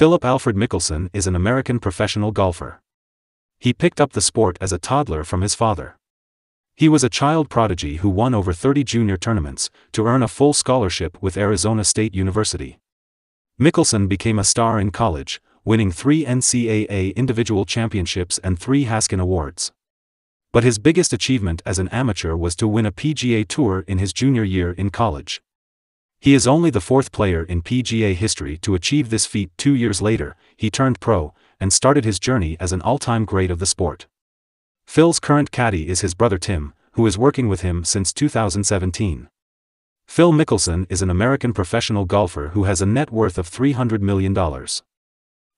Philip Alfred Mickelson is an American professional golfer. He picked up the sport as a toddler from his father. He was a child prodigy who won over 30 junior tournaments to earn a full scholarship with Arizona State University. Mickelson became a star in college, winning three NCAA individual championships and three Haskins Awards. But his biggest achievement as an amateur was to win a PGA Tour in his junior year in college. He is only the fourth player in PGA history to achieve this feat two years later, he turned pro, and started his journey as an all-time great of the sport. Phil's current caddy is his brother Tim, who is working with him since 2017. Phil Mickelson is an American professional golfer who has a net worth of $300 million.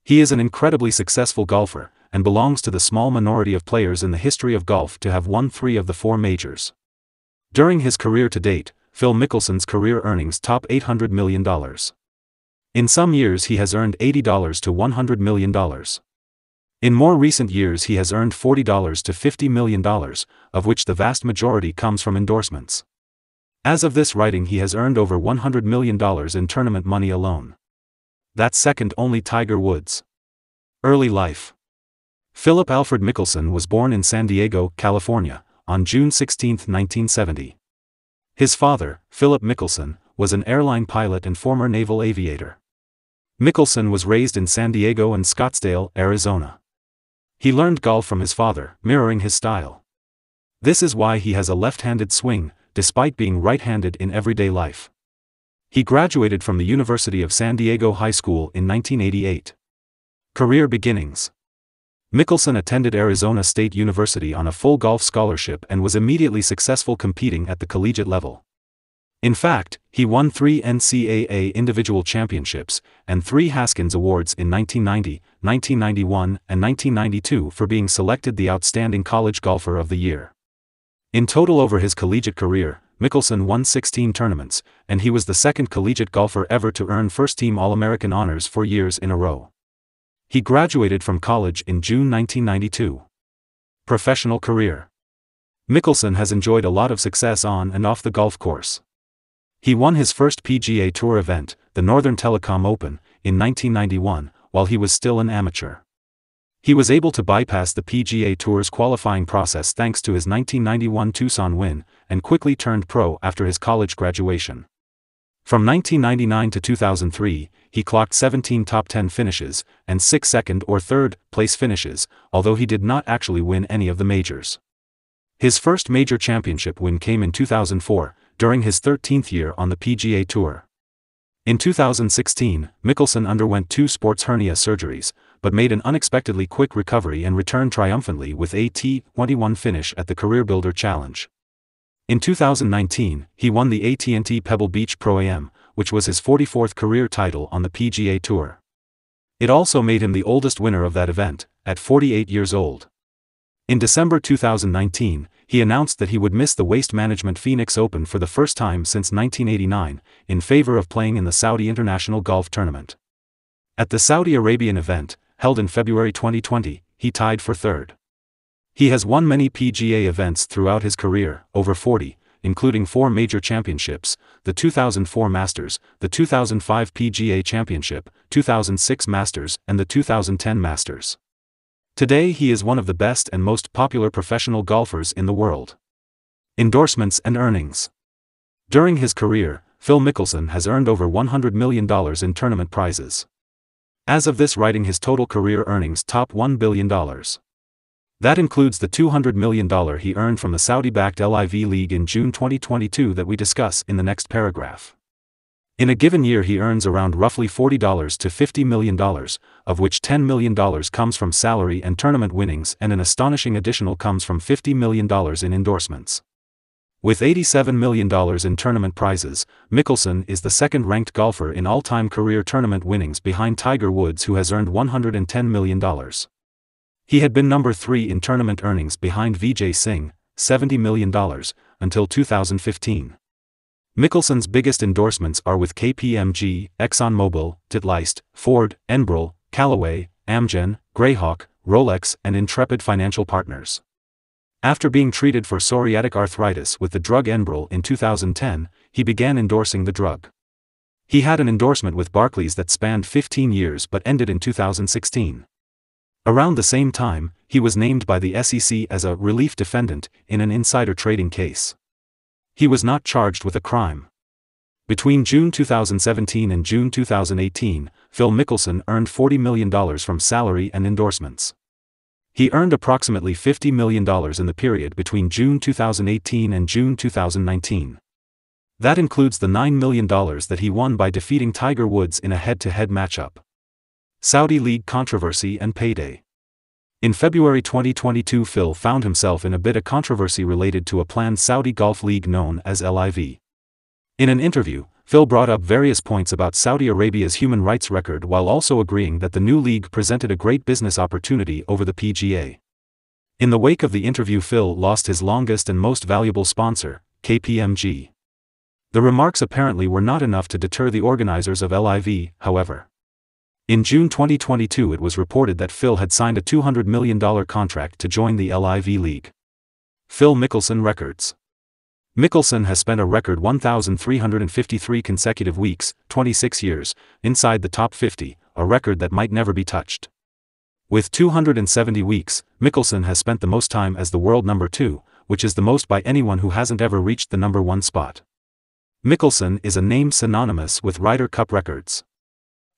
He is an incredibly successful golfer, and belongs to the small minority of players in the history of golf to have won three of the four majors. During his career to date, Phil Mickelson's career earnings top $800 million. In some years he has earned $80 to $100 million. In more recent years he has earned $40 to $50 million, of which the vast majority comes from endorsements. As of this writing he has earned over $100 million in tournament money alone. That's second only Tiger Woods. Early life Philip Alfred Mickelson was born in San Diego, California, on June 16, 1970. His father, Philip Mickelson, was an airline pilot and former naval aviator. Mickelson was raised in San Diego and Scottsdale, Arizona. He learned golf from his father, mirroring his style. This is why he has a left-handed swing, despite being right-handed in everyday life. He graduated from the University of San Diego High School in 1988. Career beginnings Mickelson attended Arizona State University on a full golf scholarship and was immediately successful competing at the collegiate level. In fact, he won three NCAA individual championships and three Haskins Awards in 1990, 1991, and 1992 for being selected the Outstanding College Golfer of the Year. In total over his collegiate career, Mickelson won 16 tournaments, and he was the second collegiate golfer ever to earn first-team All-American honors four years in a row. He graduated from college in June 1992. Professional career Mickelson has enjoyed a lot of success on and off the golf course. He won his first PGA Tour event, the Northern Telecom Open, in 1991, while he was still an amateur. He was able to bypass the PGA Tour's qualifying process thanks to his 1991 Tucson win, and quickly turned pro after his college graduation. From 1999 to 2003, he clocked 17 top 10 finishes, and 6 second or third place finishes, although he did not actually win any of the majors. His first major championship win came in 2004, during his 13th year on the PGA Tour. In 2016, Mickelson underwent two sports hernia surgeries, but made an unexpectedly quick recovery and returned triumphantly with a T21 finish at the Career Builder Challenge. In 2019, he won the AT&T Pebble Beach Pro-Am, which was his 44th career title on the PGA Tour. It also made him the oldest winner of that event, at 48 years old. In December 2019, he announced that he would miss the Waste Management Phoenix Open for the first time since 1989, in favor of playing in the Saudi International Golf Tournament. At the Saudi Arabian event, held in February 2020, he tied for third. He has won many PGA events throughout his career, over 40, including four major championships, the 2004 Masters, the 2005 PGA Championship, 2006 Masters, and the 2010 Masters. Today he is one of the best and most popular professional golfers in the world. Endorsements and earnings. During his career, Phil Mickelson has earned over $100 million in tournament prizes. As of this writing his total career earnings top $1 billion. That includes the $200 million he earned from the Saudi-backed LIV League in June 2022 that we discuss in the next paragraph. In a given year he earns around roughly $40 to $50 million, of which $10 million comes from salary and tournament winnings and an astonishing additional comes from $50 million in endorsements. With $87 million in tournament prizes, Mickelson is the second-ranked golfer in all-time career tournament winnings behind Tiger Woods who has earned $110 million. He had been number 3 in tournament earnings behind Vijay Singh, $70 million, until 2015. Mickelson's biggest endorsements are with KPMG, ExxonMobil, Titleist, Ford, Enbrel, Callaway, Amgen, Grayhawk, Rolex and Intrepid Financial Partners. After being treated for psoriatic arthritis with the drug Enbrel in 2010, he began endorsing the drug. He had an endorsement with Barclays that spanned 15 years but ended in 2016. Around the same time, he was named by the SEC as a relief defendant in an insider trading case. He was not charged with a crime. Between June 2017 and June 2018, Phil Mickelson earned $40 million from salary and endorsements. He earned approximately $50 million in the period between June 2018 and June 2019. That includes the $9 million that he won by defeating Tiger Woods in a head to head matchup. Saudi League controversy and payday. In February 2022, Phil found himself in a bit of controversy related to a planned Saudi Golf League known as LIV. In an interview, Phil brought up various points about Saudi Arabia's human rights record while also agreeing that the new league presented a great business opportunity over the PGA. In the wake of the interview, Phil lost his longest and most valuable sponsor, KPMG. The remarks apparently were not enough to deter the organizers of LIV, however. In June 2022 it was reported that Phil had signed a $200 million contract to join the LIV League. Phil Mickelson Records Mickelson has spent a record 1,353 consecutive weeks, 26 years, inside the top 50, a record that might never be touched. With 270 weeks, Mickelson has spent the most time as the world number two, which is the most by anyone who hasn't ever reached the number one spot. Mickelson is a name synonymous with Ryder Cup records.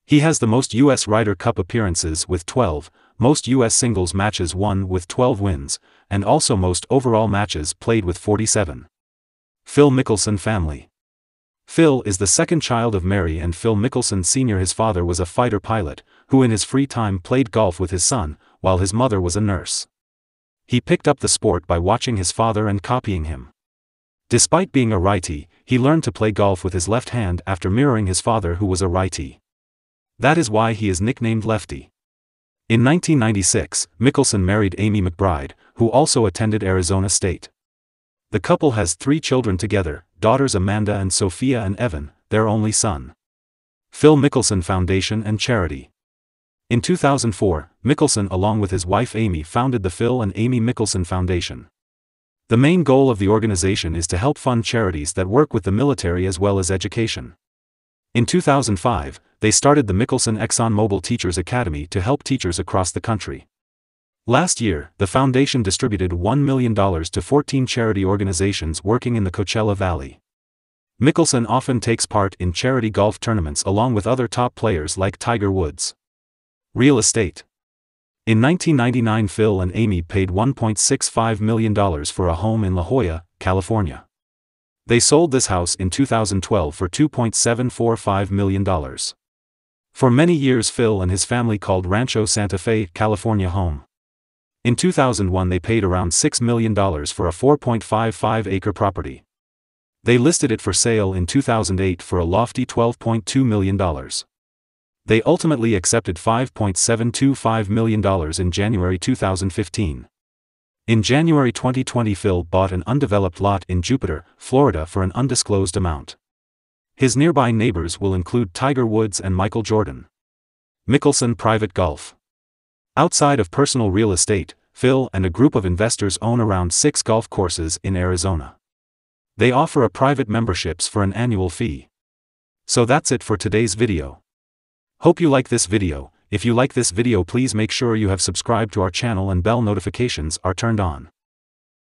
He has the most U.S. Ryder Cup appearances with 12, most U.S. singles matches won with 12 wins, and also most overall matches played with 47. Phil Mickelson Family Phil is the second child of Mary and Phil Mickelson Sr. His father was a fighter pilot, who in his free time played golf with his son, while his mother was a nurse. He picked up the sport by watching his father and copying him. Despite being a righty, he learned to play golf with his left hand after mirroring his father who was a righty. That is why he is nicknamed Lefty. In 1996, Mickelson married Amy McBride, who also attended Arizona State. The couple has three children together, daughters Amanda and Sophia and Evan, their only son. Phil Mickelson Foundation and Charity. In 2004, Mickelson along with his wife Amy founded the Phil and Amy Mickelson Foundation. The main goal of the organization is to help fund charities that work with the military as well as education. In 2005, they started the Mickelson ExxonMobil Teachers Academy to help teachers across the country. Last year, the foundation distributed $1 million to 14 charity organizations working in the Coachella Valley. Mickelson often takes part in charity golf tournaments along with other top players like Tiger Woods. Real estate. In 1999 Phil and Amy paid $1.65 million for a home in La Jolla, California. They sold this house in 2012 for $2.745 million. For many years Phil and his family called Rancho Santa Fe, California home. In 2001 they paid around $6 million for a 4.55 acre property. They listed it for sale in 2008 for a lofty $12.2 million they ultimately accepted $5.725 million in January 2015. In January 2020 Phil bought an undeveloped lot in Jupiter, Florida for an undisclosed amount. His nearby neighbors will include Tiger Woods and Michael Jordan. Mickelson Private Golf Outside of personal real estate, Phil and a group of investors own around six golf courses in Arizona. They offer a private memberships for an annual fee. So that's it for today's video. Hope you like this video, if you like this video please make sure you have subscribed to our channel and bell notifications are turned on.